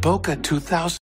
Boca 2000.